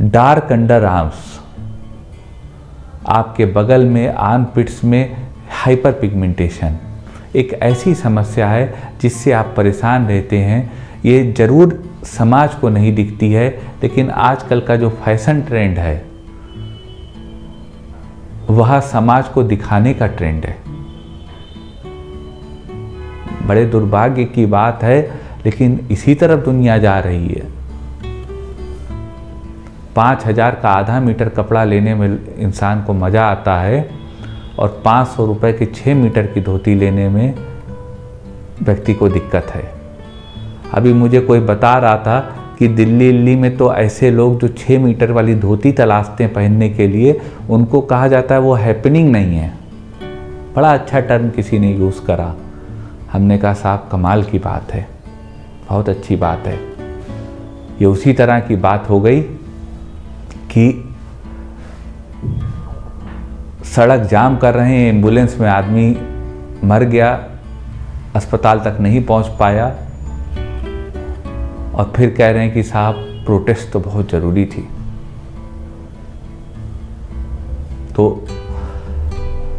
Dark under arms, आपके बगल में आर्म पिट्स में हाइपर पिगमेंटेशन एक ऐसी समस्या है जिससे आप परेशान रहते हैं। ये ज़रूर समाज को नहीं दिखती है, लेकिन आजकल का जो फ़ैशन ट्रेंड है, वह समाज को दिखाने का ट्रेंड है। बड़े दुर्भाग्य की बात है, लेकिन इसी तरफ़ दुनिया जा रही है। पाँच हज़ार का आधा मीटर कपड़ा लेने में इंसान को मज़ा आता है और पाँच सौ रुपये की छः मीटर की धोती लेने में व्यक्ति को दिक्कत है। अभी मुझे कोई बता रहा था कि दिल्ली दिल्ली में तो ऐसे लोग जो छः मीटर वाली धोती तलाशते हैं पहनने के लिए, उनको कहा जाता है वो हैपनिंग नहीं है। बड़ा अच्छा टर्म किसी ने यूज़ करा। हमने कहा, साहब, कमाल की बात है। बहुत अच्छी बात है। ये उसी तरह की बात हो गई कि सड़क जाम कर रहे हैं, एंबुलेंस में आदमी मर गया, अस्पताल तक नहीं पहुँच पाया। और फिर कह रहे हैं कि साहब प्रोटेस्ट तो बहुत ज़रूरी थी। तो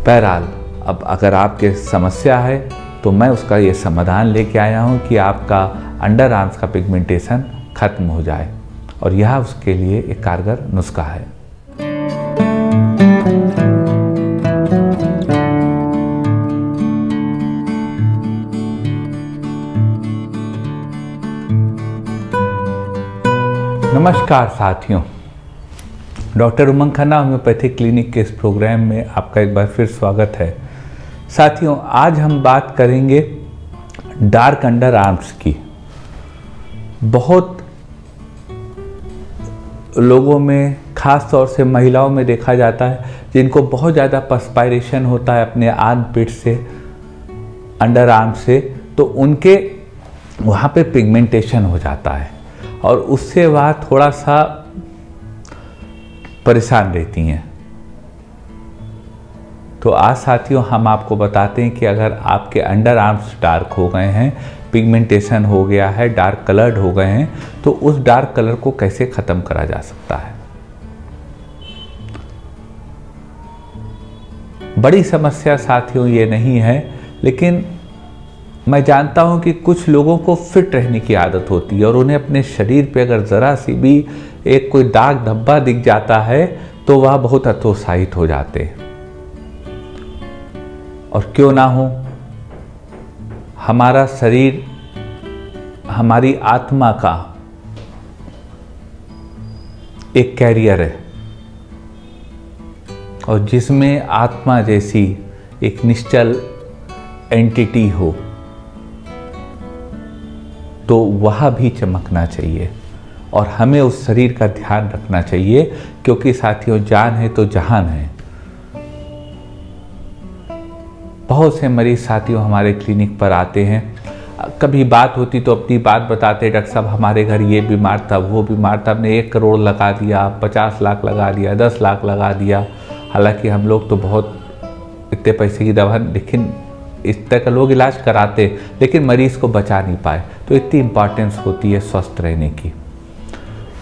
बहरहाल, अब अगर आपके समस्या है तो मैं उसका ये समाधान लेके आया हूँ कि आपका अंडर आर्म्स का पिगमेंटेशन खत्म हो जाए। और यह उसके लिए एक कारगर नुस्खा है। नमस्कार साथियों। Doctor Umang Khanna homeopathic clinic के इस प्रोग्राम में आपका एक बार फिर स्वागत है। साथियों, आज हम बात करेंगे डार्क अंडर आर्म्स की। बहुत लोगों में, खास तौर से महिलाओं में देखा जाता है, जिनको बहुत ज़्यादा पस्पायरेशन होता है अपने आर्म पिट से, अंडर आर्म से तो उनके वहाँ पे पिगमेंटेशन हो जाता है। और उससे वह थोड़ा सा परेशान रहती हैं। तो आज साथियों, हम आपको बताते हैं कि अगर आपके अंडर आर्म्स डार्क हो गए हैं पिगमेंटेशन हो गया है डार्क कलर्ड हो गए हैं तो उस डार्क कलर को कैसे ख़त्म करा जा सकता है? बड़ी समस्या साथियों ये नहीं है, लेकिन मैं जानता हूँ कि कुछ लोगों को फिट रहने की आदत होती है और उन्हें अपने शरीर पे अगर ज़रा सी भी एक कोई दाग धब्बा दिख जाता है तो वह बहुत हतोत्साहित हो जाते हैं। और क्यों ना हो? हमारा शरीर, हमारी आत्मा का एक कैरियर है। और जिसमें आत्मा जैसी एक निश्चल एंटिटी हो तो वह भी चमकना चाहिए। और हमें उस शरीर का ध्यान रखना चाहिए, क्योंकि साथियों, जान है तो जहान है। बहुत से मरीज़ साथियों हमारे क्लिनिक पर आते हैं। कभी बात होती तो अपनी बात बताते, डॉक्टर साहब, हमारे घर ये बीमार था, वो बीमार था, हमने एक करोड़ लगा दिया, पचास लाख लगा दिया, दस लाख लगा दिया। हालाँकि हम लोग तो बहुत इतने पैसे की दवा, लेकिन इस तरह का लोग इलाज कराते, लेकिन मरीज़ को बचा नहीं पाए। तो इतनी इम्पॉर्टेंस होती है स्वस्थ रहने की।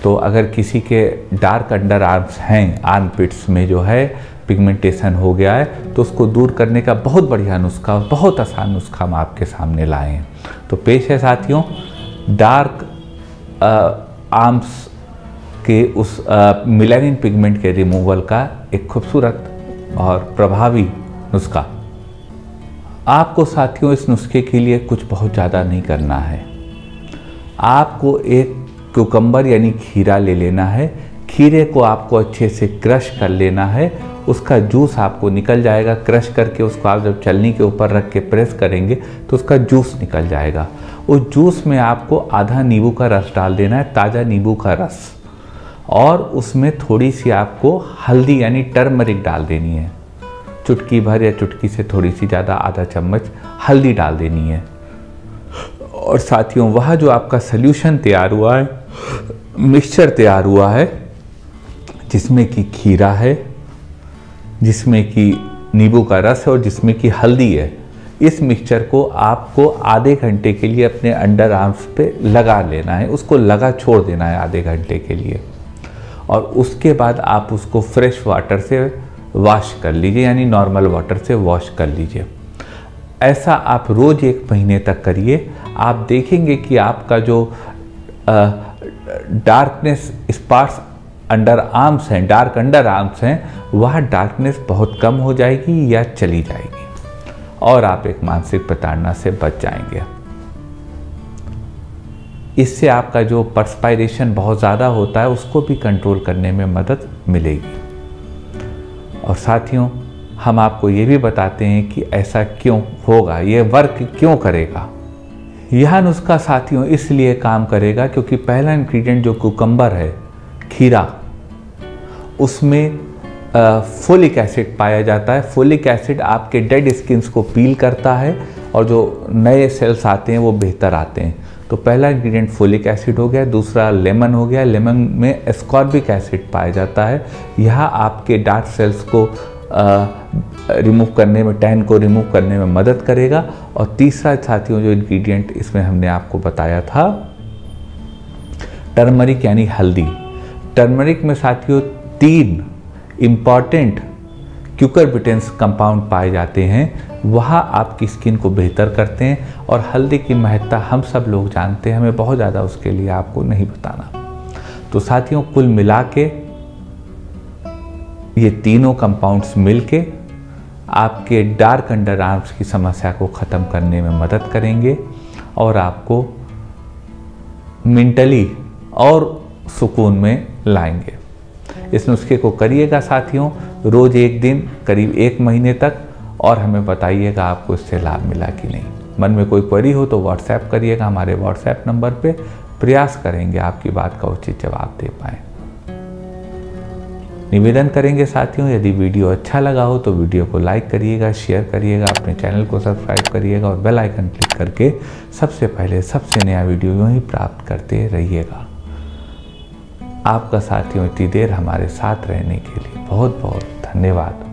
तो अगर किसी के डार्क अंडर आर्म्स हैं आर्म पिट्स में जो है पिगमेंटेशन हो गया है तो उसको दूर करने का बहुत बढ़िया नुस्खा, बहुत आसान नुस्खा हम आपके सामने लाए हैं। तो पेश है साथियों, डार्क आर्म्स के उस मिलेनिन पिगमेंट के रिमूवल का एक खूबसूरत और प्रभावी नुस्खा। आपको साथियों, इस नुस्खे के लिए कुछ बहुत ज़्यादा नहीं करना है। आपको एक कुकम्बर यानी खीरा ले लेना है। खीरे को आपको अच्छे से क्रश कर लेना है उसका जूस आपको निकल जाएगा। क्रश करके उसको आप जब चलनी के ऊपर रख के प्रेस करेंगे तो उसका जूस निकल जाएगा। उस जूस में आपको आधा नींबू का रस डाल देना है, ताज़ा नींबू का रस। और उसमें थोड़ी सी आपको हल्दी यानी टर्मरिक डाल देनी है। चुटकी भर या चुटकी से थोड़ी सी ज़्यादा आधा चम्मच हल्दी डाल देनी है। और साथियों, वह जो आपका सल्यूशन तैयार हुआ है मिक्सचर तैयार हुआ है, जिसमें कि खीरा है जिसमें कि नींबू का रस है और जिसमें कि हल्दी है, इस मिक्सचर को आपको आधे घंटे के लिए अपने अंडर आर्म्स पे लगा लेना है। उसको लगा छोड़ देना है आधे घंटे के लिए। और उसके बाद आप उसको फ्रेश वाटर से वॉश कर लीजिए, यानी नॉर्मल वाटर से वॉश कर लीजिए। ऐसा आप रोज़ एक महीने तक करिए। आप देखेंगे कि आपका जो डार्कनेस स्पार्स अंडर आर्म्स हैं, डार्क अंडर आर्म्स हैं, वह डार्कनेस बहुत कम हो जाएगी या चली जाएगी। और आप एक मानसिक प्रताड़ना से बच जाएँगे। इससे आपका जो परस्पायरेशन बहुत ज़्यादा होता है, उसको भी कंट्रोल करने में मदद मिलेगी। और साथियों, हम आपको ये भी बताते हैं कि ऐसा क्यों होगा, ये वर्क क्यों करेगा। यह नुस्खा साथियों इसलिए काम करेगा क्योंकि पहला इंग्रेडिएंट जो कुकम्बर है खीरा, उसमें फोलिक एसिड पाया जाता है। फोलिक एसिड आपके डेड स्किन्स को पील करता है और जो नए सेल्स आते हैं वो बेहतर आते हैं। तो पहला इंग्रेडिएंट फोलिक एसिड हो गया, दूसरा लेमन हो गया। लेमन में एस्कॉर्बिक एसिड पाया जाता है। यह आपके डार्क सेल्स को रिमूव करने में टैन को रिमूव करने में मदद करेगा। और तीसरा साथियों, जो इंग्रेडिएंट इसमें हमने आपको बताया था टर्मरिक यानी हल्दी। टर्मरिक में साथियों, तीन इंपॉर्टेंट क्यूकरबिटेंस कंपाउंड पाए जाते हैं। वह आपकी स्किन को बेहतर करते हैं और हल्दी की महत्ता हम सब लोग जानते हैं। हमें बहुत ज़्यादा उसके लिए आपको नहीं बताना। तो साथियों, कुल मिला के ये तीनों कंपाउंड्स मिलके आपके डार्क अंडर आर्म्स की समस्या को ख़त्म करने में मदद करेंगे और आपको मेंटली और सुकून में लाएँगे। इस नुस्खे को करिएगा साथियों, रोज़ एक दिन, करीब एक महीने तक, और हमें बताइएगा आपको इससे लाभ मिला कि नहीं। मन में कोई क्वेरी हो तो व्हाट्सएप करिएगा, हमारे व्हाट्सएप नंबर पे प्रयास करेंगे आपकी बात का उचित जवाब दे पाए। निवेदन करेंगे साथियों, यदि वीडियो अच्छा लगा हो तो वीडियो को लाइक करिएगा शेयर करिएगा, अपने चैनल को सब्सक्राइब करिएगा और बेल आइकन क्लिक करके सबसे पहले सबसे नया वीडियो यूँ ही प्राप्त करते रहिएगा। आपका साथियों इतनी देर हमारे साथ रहने के लिए बहुत बहुत धन्यवाद।